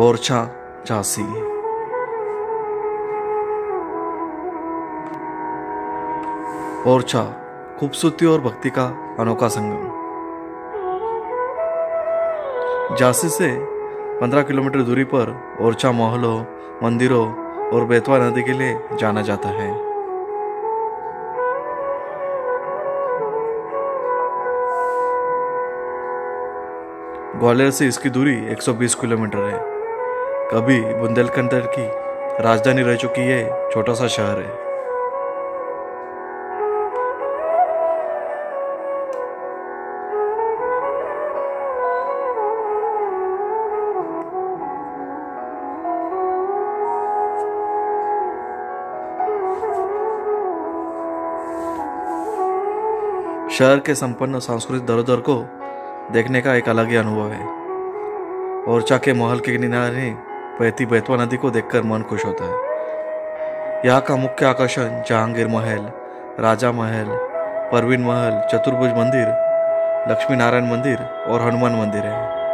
ओरछा झांसी। ओरछा, खूबसूरती और भक्ति का अनोखा संगम। झांसी से 15 किलोमीटर दूरी पर ओरछा महलों, मंदिरों और बेतवा नदी के लिए जाना जाता है। ग्वालियर से इसकी दूरी 120 किलोमीटर है। कभी बुंदेलखंड की राजधानी रह चुकी है, छोटा सा शहर है। शहर के संपन्न सांस्कृतिक धरोहर को देखने का एक अलग ही अनुभव है। ओरछा के महल के किनारे बहती बैतवा नदी को देखकर मन खुश होता है। यहाँ का मुख्य आकर्षण जहांगीर महल, राजा महल, परवीन महल, चतुर्भुज मंदिर लक्ष्मी नारायण मंदिर और हनुमान मंदिर है।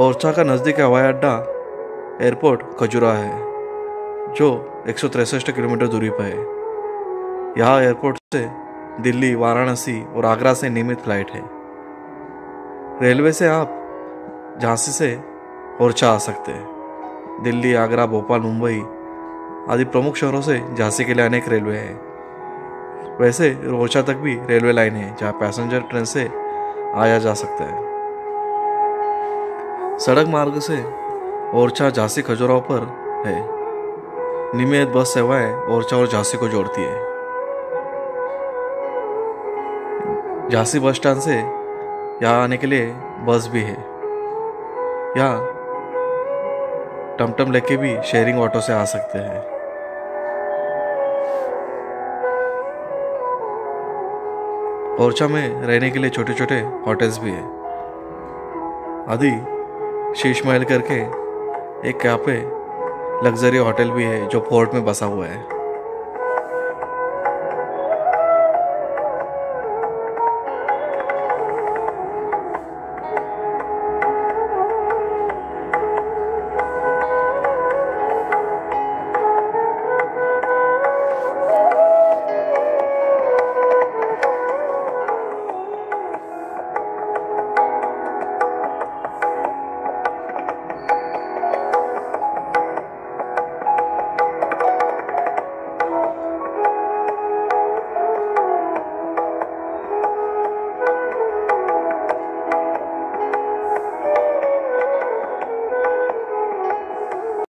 ओरछा का नज़दीक हवाई अड्डा। एयरपोर्ट खजुरा है, जो एक किलोमीटर दूरी पर है। यहाँ एयरपोर्ट से दिल्ली, वाराणसी और आगरा से नियमित फ़्लाइट है। रेलवे से आप झांसी से ओरछा आ सकते हैं। दिल्ली, आगरा, भोपाल, मुंबई आदि प्रमुख शहरों से झांसी के लिए अनेक रेलवे हैं। वैसे ओरछा तक भी रेलवे लाइन है, जहाँ पैसेंजर, ट्रेन से आया जा सकता है। सड़क मार्ग से ओरछा झांसी खजुराहो पर है। नियमित बस सेवाएँ ओरछा और झांसी को जोड़ती है। झांसी बस स्टैंड से यहाँ आने के लिए बस भी है। यहाँ टमटम लेके भी शेयरिंग ऑटो से आ सकते हैं। ओरछा में रहने के लिए छोटे छोटे होटल्स भी है। आदि शीश महल करके एक यहाँ पे लग्जरी होटल भी है जो पोर्ट में बसा हुआ है।